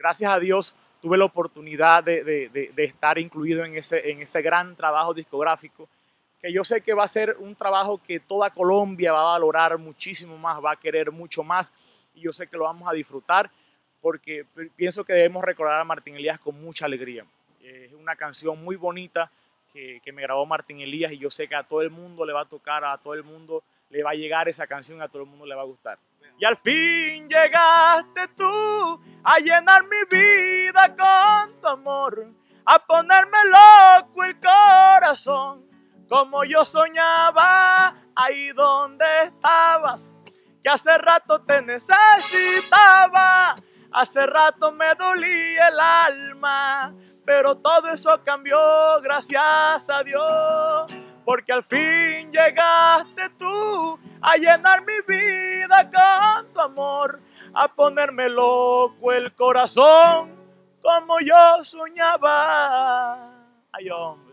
gracias a Dios tuve la oportunidad de, estar incluido en ese, en ese gran trabajo discográfico, que yo sé que va a ser un trabajo que toda Colombia va a valorar muchísimo más, va a querer mucho más, y yo sé que lo vamos a disfrutar, porque pienso que debemos recordar a Martín Elías con mucha alegría. Es una canción muy bonita que, que me grabó Martín Elías y yo sé que a todo el mundo le va a tocar, a todo el mundo le va a llegar esa canción, a todo el mundo le va a gustar. Y al fin llegaste tú a llenar mi vida con tu amor, a ponerme loco el corazón, como yo soñaba ahí donde estabas, que hace rato te necesitaba, hace rato me dolía el alma, pero todo eso cambió gracias a Dios, porque al fin llegaste tú a llenar mi vida con tu amor, a ponerme loco el corazón como yo soñaba. Ay, hombre.